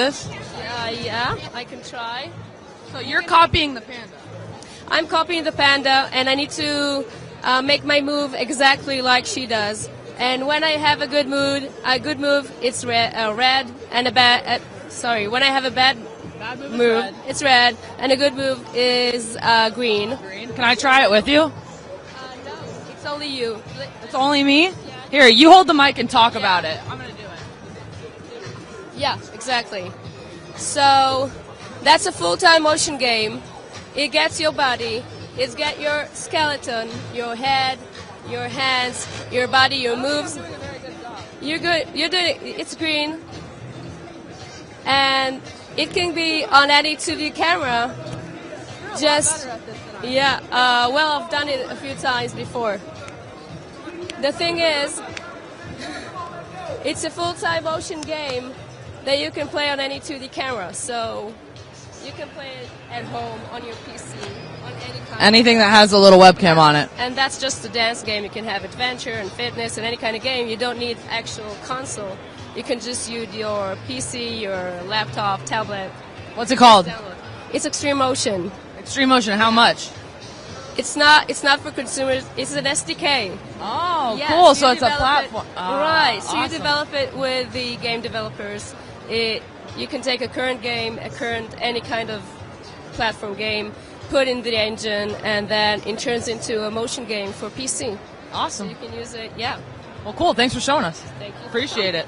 this? Uh, yeah, I can try. So you're copying the panda. I'm copying the panda, and I need to uh, make my move exactly like she does. And when I have a good mood, a good move, it's red, uh, red, and a bad. Uh, sorry, when I have a bad Bad move, move, it's red, and a good move is uh, green. Green. Can I try it with you? Uh, no, it's only you. It's only me. Here, you hold the mic and talk about it. I'm gonna do it. Yeah, exactly. So that's a full-time motion game. It gets your body. It get your skeleton, your head, your hands, your body, your moves. You're good. You're doing it. It's green, and it can be on any 2D camera. Just yeah. Uh, well, I've done it a few times before. The thing is, it's a full-time motion game that you can play on any 2D camera. So you can play it at home on your PC on any kind. Anything that has a little webcam on it. and that's just a dance game. You can have adventure and fitness and any kind of game. You don't need actual console. You can just use your PC, your laptop, tablet. What's it called? Download. It's Extreme Motion. Extreme Motion. How much? It's not. It's not for consumers. It's an SDK. Oh, Yeah, cool. So it's a develop it- platform. Ah, right. So you develop it with the game developers. It, you can take a current game, a current any kind of platform game, put in the engine, and then it turns into a motion game for PC. So Awesome. you can use it. Yeah. Well, cool. Thanks for showing us. Thank you. Appreciate it.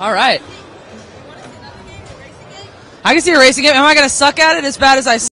All right. I can see a racing game. Am I going to suck at it as bad as I